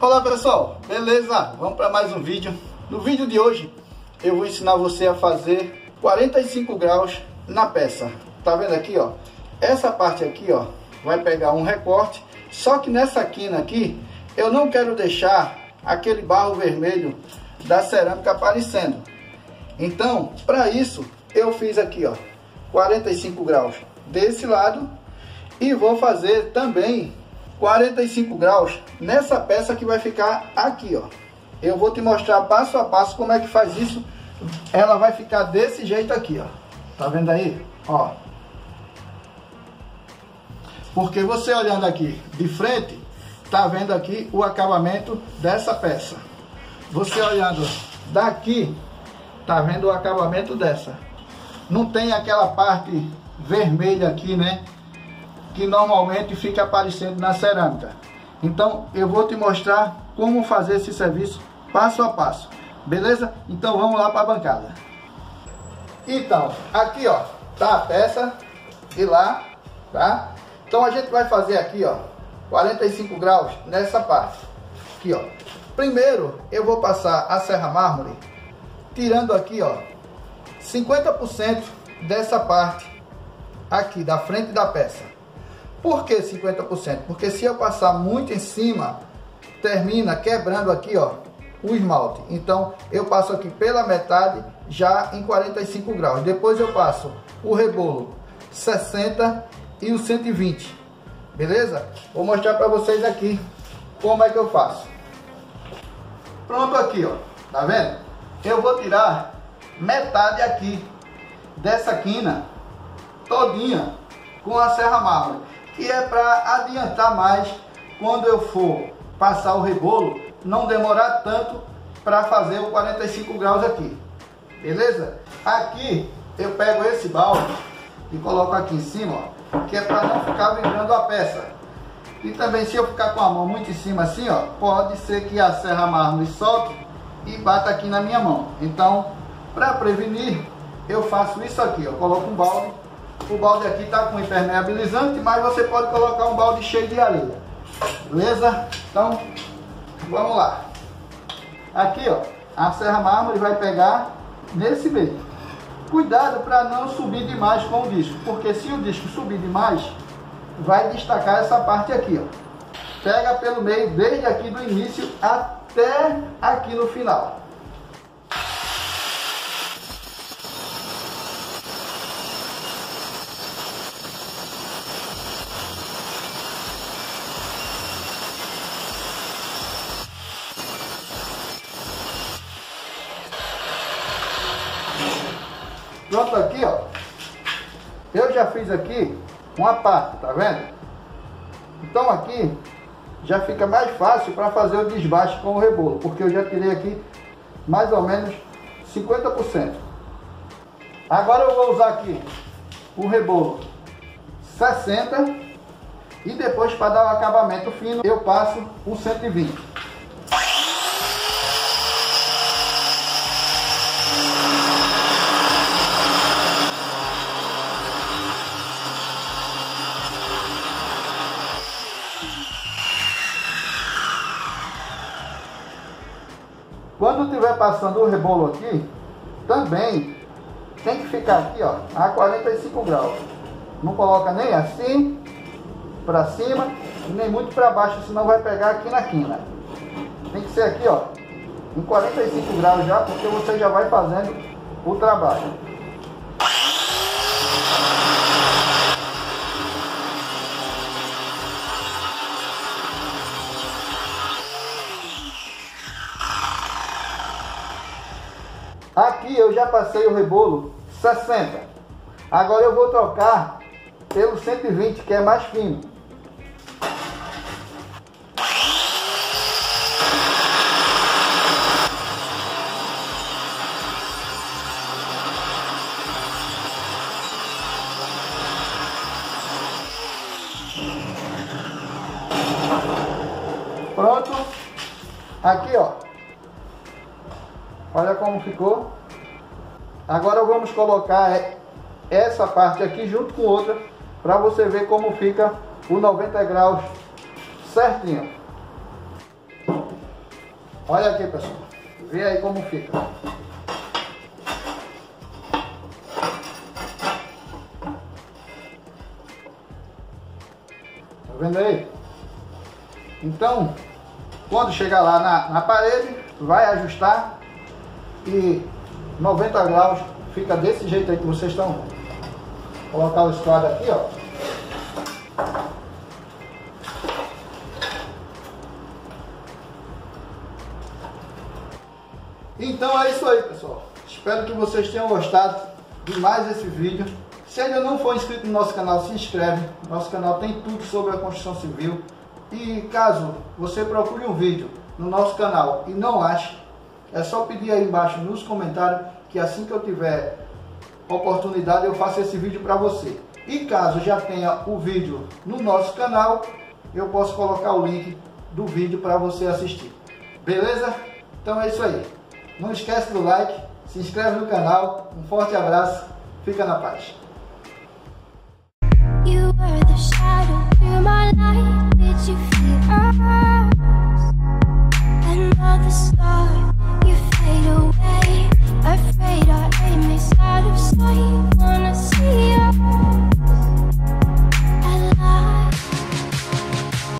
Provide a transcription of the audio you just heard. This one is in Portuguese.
Olá pessoal, beleza? Vamos para mais um vídeo. No vídeo de hoje eu vou ensinar você a fazer 45 graus na peça. Tá vendo aqui, ó? Essa parte aqui, ó, vai pegar um recorte, só que nessa quina aqui eu não quero deixar aquele barro vermelho da cerâmica aparecendo. Então, para isso eu fiz aqui, ó, 45 graus desse lado e vou fazer também 45 graus nessa peça que vai ficar aqui, ó. Eu vou te mostrar passo a passo como é que faz isso. Ela vai ficar desse jeito aqui, ó. Tá vendo aí? Ó. Porque você olhando aqui de frente, tá vendo aqui o acabamento dessa peça. Você olhando daqui, tá vendo o acabamento dessa. Não tem aquela parte vermelha aqui, né? Que normalmente fica aparecendo na cerâmica. Então eu vou te mostrar como fazer esse serviço passo a passo. Beleza? Então vamos lá para a bancada. Então, aqui ó, tá a peça e lá, tá? Então a gente vai fazer aqui ó, 45 graus nessa parte. Aqui ó. Primeiro eu vou passar a serra mármore tirando aqui ó 50% dessa parte aqui da frente da peça. Por que 50%? Porque se eu passar muito em cima, termina quebrando aqui, ó, o esmalte. Então, eu passo aqui pela metade, já em 45 graus. Depois eu passo o rebolo 60 e o 120. Beleza? Vou mostrar para vocês aqui como é que eu faço. Pronto aqui, ó. Tá vendo? Eu vou tirar metade aqui dessa quina todinha com a serra mármore que é para adiantar mais quando eu for passar o rebolo, não demorar tanto para fazer o 45 graus aqui. Beleza? Aqui eu pego esse balde e coloco aqui em cima, ó, que é para não ficar vibrando a peça. E também se eu ficar com a mão muito em cima assim, ó, pode ser que a serra mármore solte e bata aqui na minha mão. Então, para prevenir, eu faço isso aqui, ó, coloco um balde o balde aqui está com impermeabilizante, mas você pode colocar um balde cheio de areia. Beleza? Então, vamos lá. Aqui, ó, a serra mármore vai pegar nesse meio. Cuidado para não subir demais com o disco, porque se o disco subir demais, vai destacar essa parte aqui, ó. Pega pelo meio, desde aqui do início até aqui no final. Pronto aqui, ó. Eu já fiz aqui uma parte, tá vendo? Então aqui já fica mais fácil para fazer o desbaste com o rebolo, porque eu já tirei aqui mais ou menos 50%. Agora eu vou usar aqui o rebolo 60 e depois para dar o acabamento fino eu passo o 120. Estiver passando o rebolo aqui, também tem que ficar aqui ó, a 45 graus. Não coloca nem assim para cima, nem muito para baixo, senão vai pegar aqui na quina. Tem que ser aqui ó, em 45 graus já, porque você já vai fazendo o trabalho. Aqui eu já passei o rebolo 60. Agora eu vou trocar pelo 120, que é mais fino. Pronto. Aqui, ó. Olha como ficou. Agora vamos colocar essa parte aqui junto com outra para você ver como fica o 90 graus certinho. Olha aqui, pessoal. Vê aí como fica. Tá vendo aí? Então, quando chegar lá na, na parede, vai ajustar e 90 graus fica desse jeito aí que vocês estão colocar o esquadro aqui, ó. Então é isso aí, pessoal. Espero que vocês tenham gostado de mais esse vídeo. Se ainda não for inscrito no nosso canal, se inscreve. Nosso canal tem tudo sobre a construção civil. E caso você procure um vídeo no nosso canal e não ache, é só pedir aí embaixo nos comentários que assim que eu tiver oportunidade eu faço esse vídeo para você. E caso já tenha o vídeo no nosso canal, eu posso colocar o link do vídeo para você assistir. Beleza? Então é isso aí. Não esquece do like, se inscreve no canal. Um forte abraço, fica na paz. You